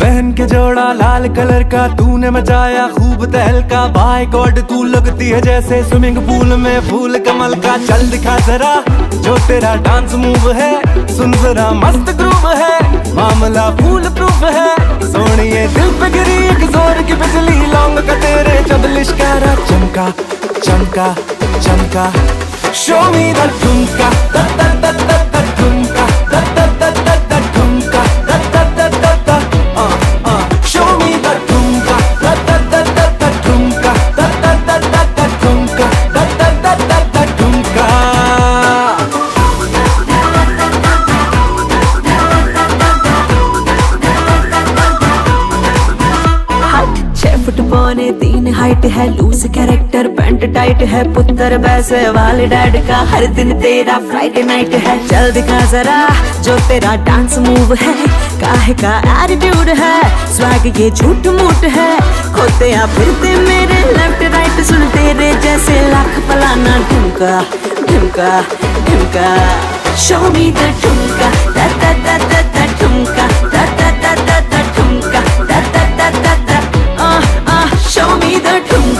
पहन के जोड़ा लाल कलर का, तूने मचाया खूब तहलका बाय गॉड तू लगती है जैसे स्विमिंग पूल में फूल कमल का। चल दिखा जरा, जो तेरा डांस मूव है, सुन जरा मस्त ग्रूव है। मामला फूल प्रूफ है। सोनिए दिल पे गिरी एक ज़ोर की बिजली, लौंग का तेरे जब लिश्कारा चमका। चमका चमका शो मी द ठुमका the the the the the ठुमका the the the the the ठुमका the the the the the uh uh show me the ठुमका the the the the the ठुमका the the the the the ठुमका the the the the the ठुमका छह foot पौने तीन height है loose character pant tight है, पुत्र वैसे वाले डैड का। हर दिन तेरा फ्राइडे नाइट है, चल दिखा जरा, जो तेरा डांस मूव है, काहे का एटीट्यूड है? स्वैग ये झूठ मूठ है, खोते या फिरते मेरे लेफ़्ट राइट सुन तेरे जैसे लाख पलाना ढुमका ढुमका ढुमका। Show me the ढुमका। 你的种